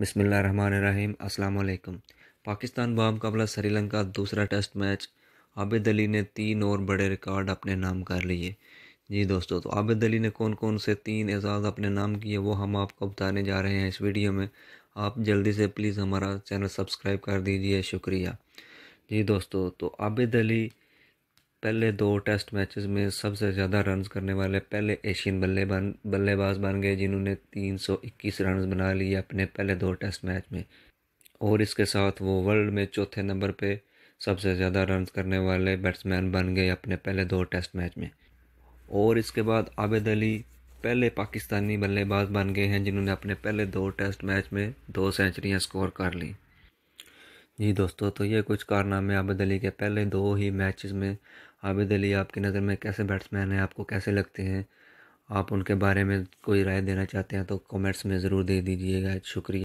بسم اللہ الرحمن الرحیم السلام علیکم پاکستان بام قبلہ سری لنکا دوسرا ٹیسٹ میچ عابد علی نے تین اور بڑے ریکارڈ اپنے نام کر لیے جی دوستو تو عابد علی نے کون کون سے تین اعزاز اپنے نام کیے وہ ہم آپ کو بتانے جا رہے ہیں اس ویڈیو میں آپ جلدی سے پلیز ہمارا چینل سبسکرائب کر دیجیے شکریہ جی دوستو تو عابد علی پہلے دو ٹیسٹ میچز میں سب سے زیادہ رنز کرنے والے پہلے ایشین بلے بلے باز بن گئے، جنہوں نے تین سو اکیس رنز بنا لیے اپنے پہلے دو ٹیسٹ میچ میں۔ اور اس کے ساتھ وہ ورلڈ میں چوتھے نمبر پہ سب سے زیادہ رنز کرنے والے بیٹسمین بن گئے اپنے پہلے دو ٹیسٹ میچ میں۔ اور اس کے بعد عابد علی پہلے پاکستانی بلے باز بن گئے ہیں، جنہوں نے اپنے پہلے دو ٹیسٹ میچ میں دو سینچریاں سکور کر لیں۔ جی دوستو، تو یہ کچھ کارنامے عابد علی کے پہلے دو ہی میچز میں عابد علی، آپ کی نظر میں کیسے بیٹس مین ہیں؟ آپ کو کیسے لگتے ہیں؟ آپ ان کے بارے میں کوئی رائے دینا چاہتے ہیں تو کومنٹس میں ضرور دے دیجیے گا، شکریہ۔